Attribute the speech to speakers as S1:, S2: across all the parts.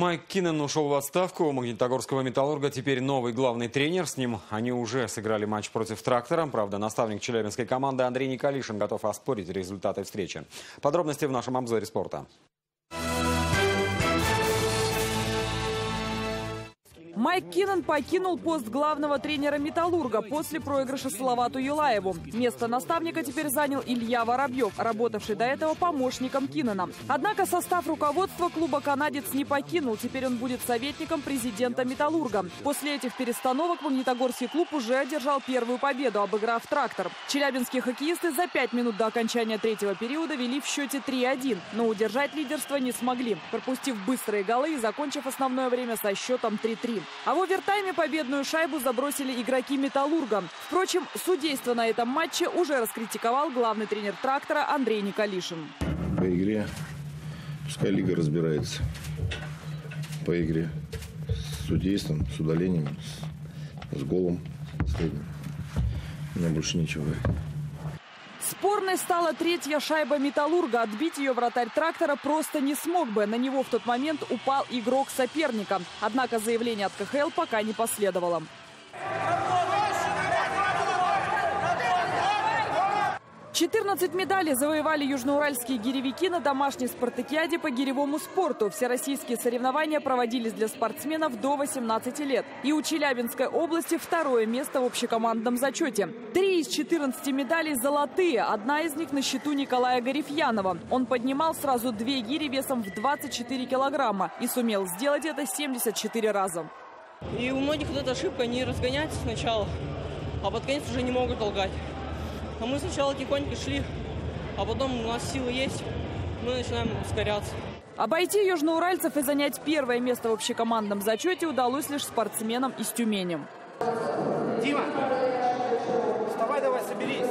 S1: Майк Киннен ушел в отставку. У Магнитогорского «Металлурга» теперь новый главный тренер. С ним они уже сыграли матч против «Трактора». Правда, наставник челябинской команды Андрей Николишин готов оспорить результаты встречи. Подробности в нашем обзоре спорта.
S2: Майк Киннон покинул пост главного тренера «Металлурга» после проигрыша Салавату Юлаеву. Место наставника теперь занял Илья Воробьев, работавший до этого помощником Киннона. Однако состав руководства клуба «Канадец» не покинул. Теперь он будет советником президента «Металлурга». После этих перестановок Магнитогорский клуб уже одержал первую победу, обыграв «Трактор». Челябинские хоккеисты за пять минут до окончания третьего периода вели в счете 3-1, но удержать лидерство не смогли, пропустив быстрые голы и закончив основное время со счетом 3-3. А в овертайме победную шайбу забросили игроки «Металлурга». Впрочем, судейство на этом матче уже раскритиковал главный тренер «Трактора» Андрей Николишин.
S3: По игре пускай лига разбирается. По игре с судейством, с удалением, с, с голом последним. У меня больше нечего говорить.
S2: Спорной стала третья шайба «Металлурга». Отбить ее вратарь трактора просто не смог бы. На него в тот момент упал игрок соперника. Однако заявление от КХЛ пока не последовало. 14 медалей завоевали южноуральские гиревики на домашней спартакиаде по гиревому спорту. Всероссийские соревнования проводились для спортсменов до 18 лет. И у Челябинской области второе место в общекомандном зачете. Три из 14 медалей золотые. Одна из них на счету Николая Гарифьянова. Он поднимал сразу две гири весом в 24 килограмма и сумел сделать это 74 раза.
S4: И у многих вот эта ошибка не разгонять сначала, а под конец уже не могут толкать. А мы сначала тихонько шли, а потом у нас силы есть, мы начинаем ускоряться.
S2: Обойти южноуральцев и занять первое место в общекомандном зачете удалось лишь спортсменам из Тюмени.
S5: Дима, вставай давай, соберись.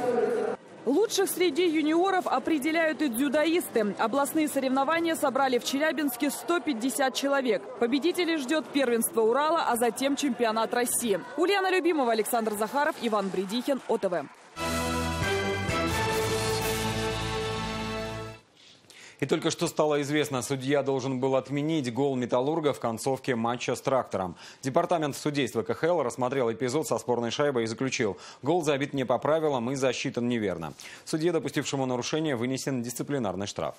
S2: Лучших среди юниоров определяют и дзюдоисты. Областные соревнования собрали в Челябинске 150 человек. Победителей ждет первенство Урала, а затем чемпионат России. Ульяна Любимова, Александр Захаров, Иван Бредихин, ОТВ.
S1: И только что стало известно, судья должен был отменить гол «Металлурга» в концовке матча с «Трактором». Департамент судейства КХЛ рассмотрел эпизод со спорной шайбой и заключил, гол забит не по правилам и засчитан неверно. Судье, допустившему нарушение, вынесен дисциплинарный штраф.